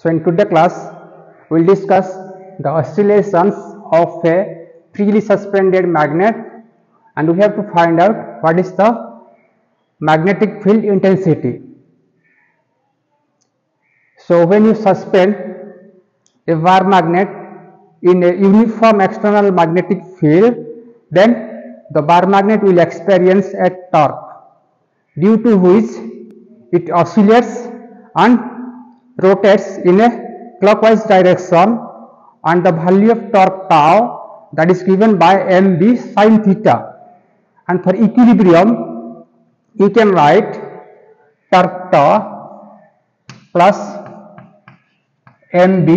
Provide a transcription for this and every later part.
So in today's class, we will discuss the oscillations of a freely suspended magnet and we have to find out what is the magnetic field intensity. So when you suspend a bar magnet in a uniform external magnetic field, then the bar magnet will experience a torque due to which it oscillates and rotates in a clockwise direction and the value of torque tau that is given by mb sin theta. And for equilibrium you can write torque tau plus mb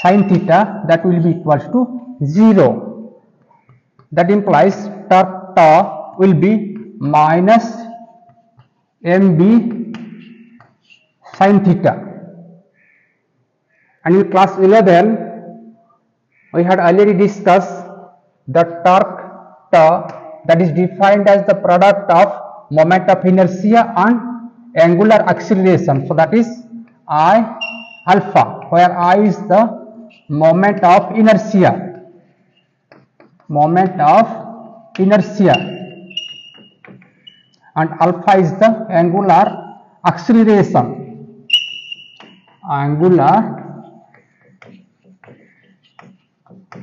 sin theta that will be equals to 0 that implies torque tau will be minus mb sin theta. And in class 11 we had already discussed the torque tau that is defined as the product of moment of inertia and angular acceleration. So that is i alpha where i is the moment of inertia. Moment of inertia. And alpha is the angular acceleration angular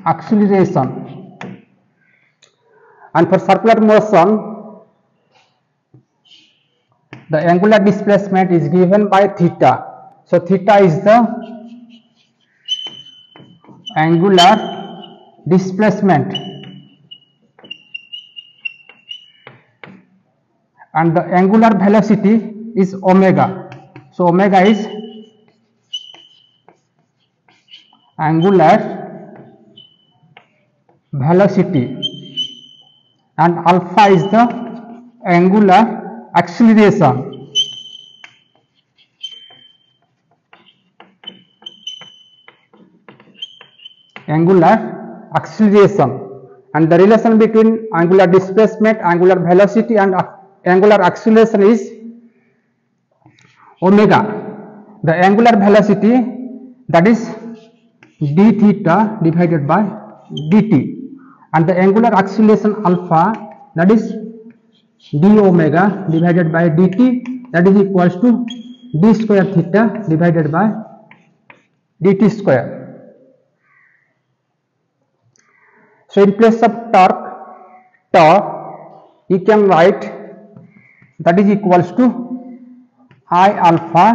acceleration and for circular motion the angular displacement is given by theta. So theta is the angular displacement. And the angular velocity is omega. So omega is angular velocity and alpha is the angular acceleration. Angular acceleration. And the relation between angular displacement angular velocity and angular acceleration is omega. The angular velocity that is d theta divided by dt. And the angular acceleration alpha that is d omega divided by dt that is equals to d square theta divided by dt square. So in place of torque tau you can write that is equals to i alpha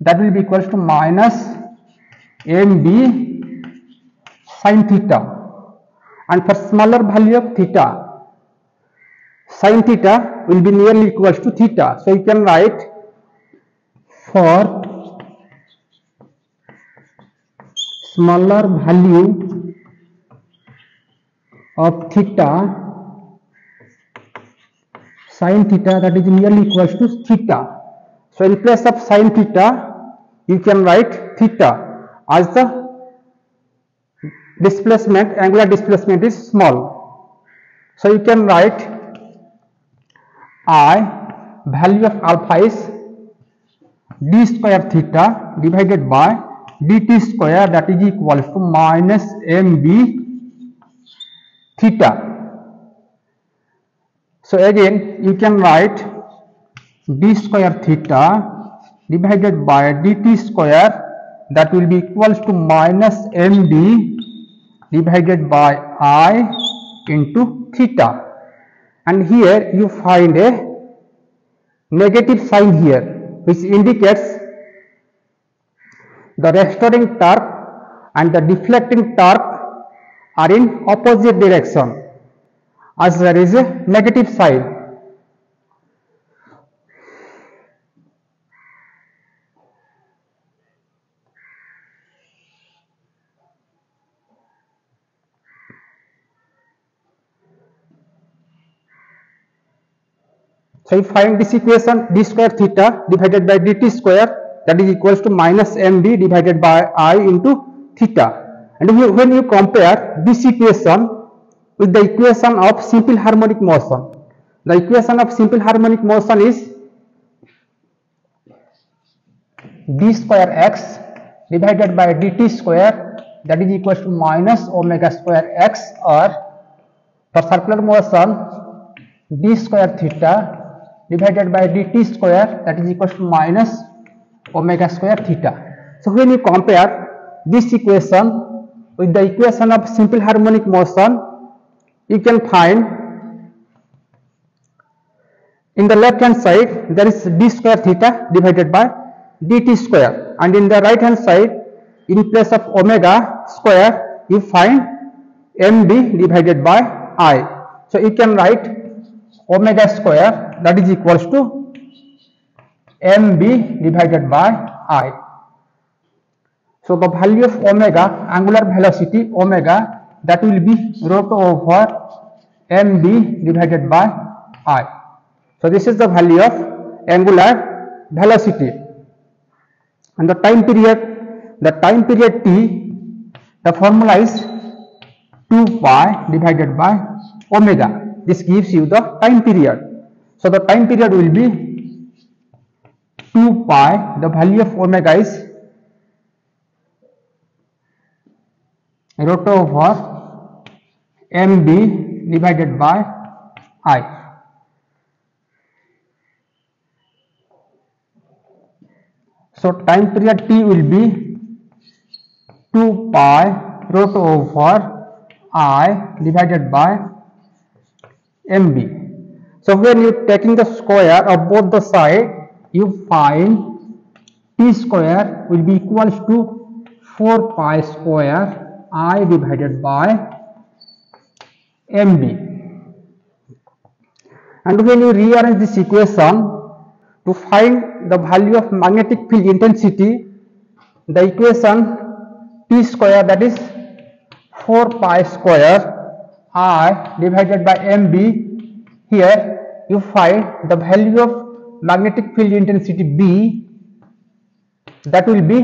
that will be equals to minus mb sin theta. And for smaller value of theta sin theta will be nearly equals to theta. So you can write for smaller value of theta sin theta that is nearly equals to theta. So in place of sin theta you can write theta as the displacement angular displacement is small. So you can write i value of alpha is d square theta divided by dt square that is equal to minus mb theta. So again you can write d square theta divided by dt square that will be equals to minus mb divided by i into theta. And here you find a negative sign here which indicates the restoring torque and the deflecting torque are in opposite direction. As there is a negative sign So, you find this equation d square theta divided by dt square that is equals to minus mb divided by i into theta. And when you compare this equation with the equation of simple harmonic motion the equation of simple harmonic motion is d square x divided by dt square that is equals to minus omega square x or for circular motion d square theta divided by dt square that is equals to minus omega square theta. So when you compare this equation with the equation of simple harmonic motion you can find in the left hand side there is d square theta divided by dt square and in the right hand side in place of omega square you find mb divided by i. So you can write omega square that is equals to mb divided by i. So the value of omega angular velocity omega that will be root over mb divided by i. So this is the value of angular velocity. And the time period, the time period t, the formula is 2 pi divided by omega. This gives you the time period. So the time period will be 2 pi, the value of omega is root over mb divided by i. So time period T will be 2 pi root over I divided by MB. So when you taking the square of both the side, you find T square will be equals to 4 pi square I divided by MB. And when you rearrange this equation, to find the value of magnetic field intensity, the equation T square that is 4 pi square I divided by MB. Here you find the value of magnetic field intensity B. That will be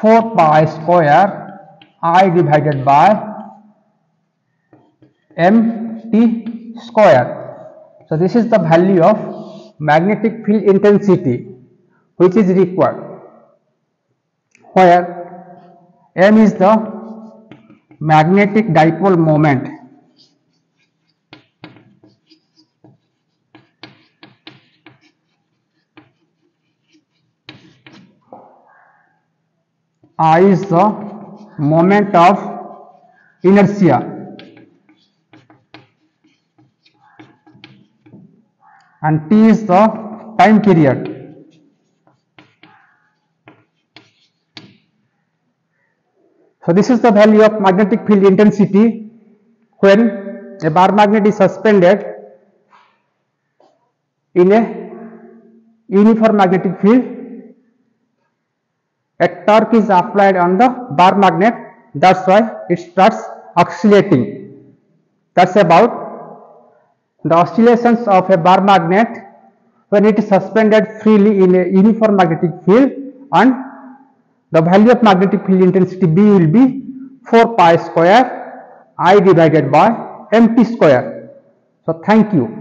4 pi square I divided by MT square. So this is the value of magnetic field intensity which is required. Where m is the magnetic dipole moment I is the moment of inertia and t is the time period. So this is the value of magnetic field intensity when a bar magnet is suspended in a uniform magnetic field. A torque is applied on the bar magnet that's why it starts oscillating. That's about the oscillations of a bar magnet when it is suspended freely in a uniform magnetic field and the value of magnetic field intensity B will be 4 pi square I divided by mt square. So thank you.